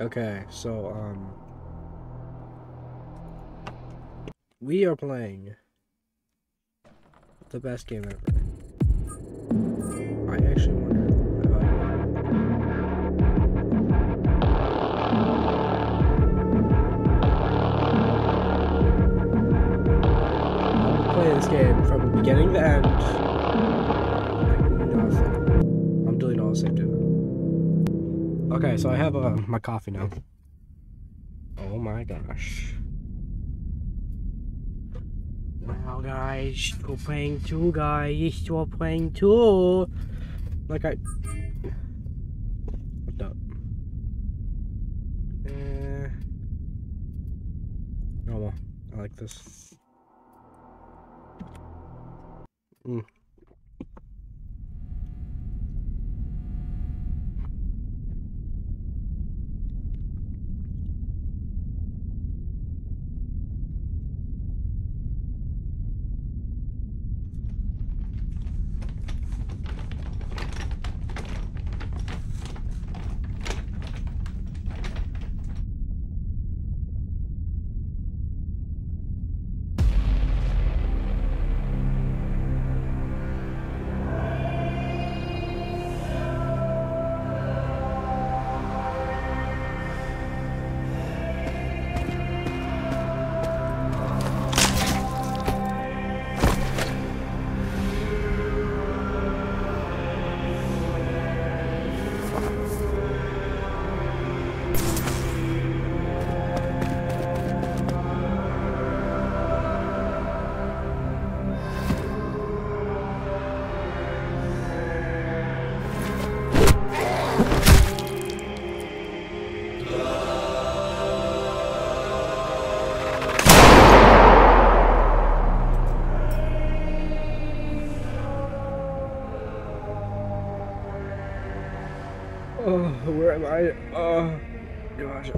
Okay, so, um... We are playing the best game ever. I actually wonder if play this game from beginning to end. Okay, so I have uh, my coffee now. Oh my gosh. Wow, guys, we're playing two, guys. We're playing two. Like I. What up? Eh. Normal. I like this. Mm. Am I? Oh, gosh.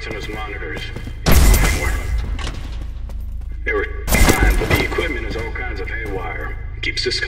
Retinuous monitors. They were behind, but the equipment is all kinds of haywire. Keeps this...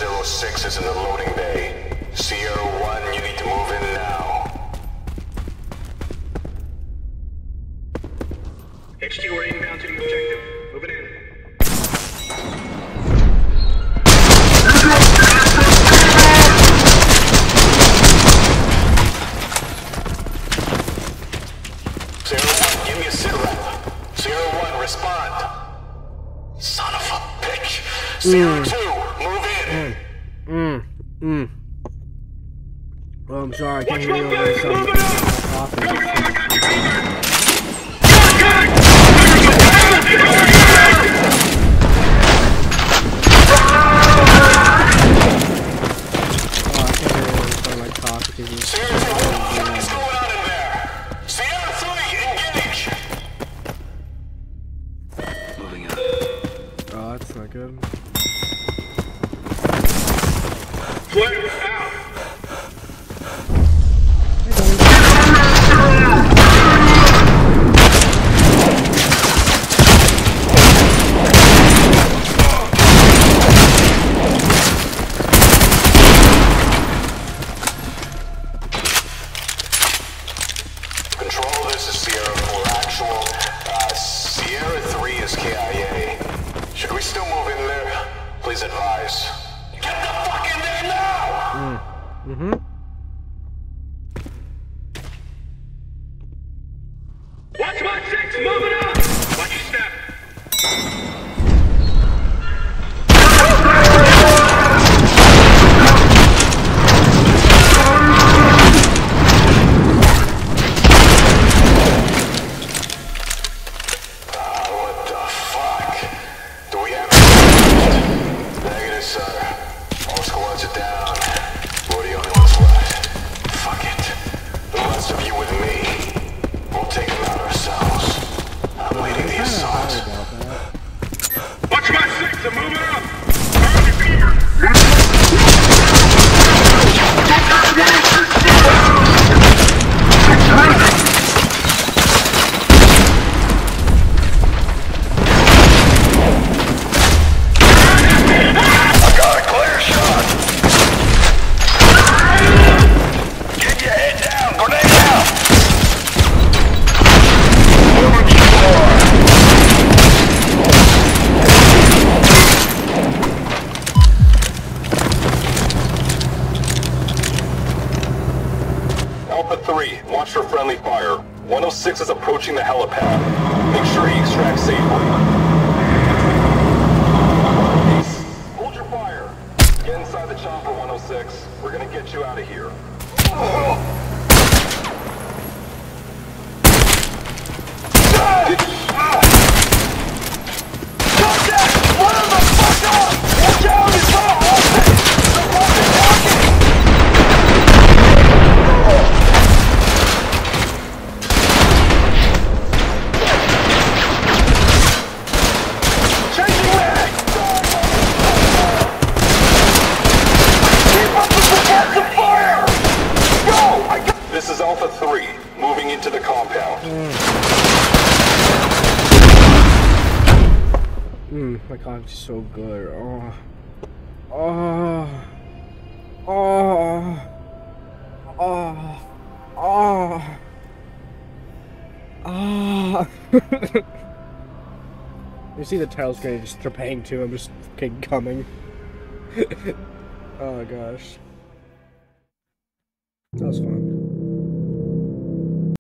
06 is in the loading bay. CO1, you need to move in now. HQ, we're inbound to the objective. Moving in. Zero one, give me a sit. Zero one, respond. Son of a bitch. Zero mm. Watch for friendly fire. 106 is approaching the helipad. Make sure he extracts safely. Hold your fire. Get inside the chopper 106. We're gonna get you out of here. Contact! What the fuck up? Watch out! It's not open! The fucking rocket! Changing mag! Keep up with the gas of fire! Go! I got- This is Alpha 3, moving into the compound. Coffee's so good. Oh. Oh. Oh. Oh. Oh. Oh. you see the title screen just Trepang2. I'm just fucking coming. oh gosh. That was fun.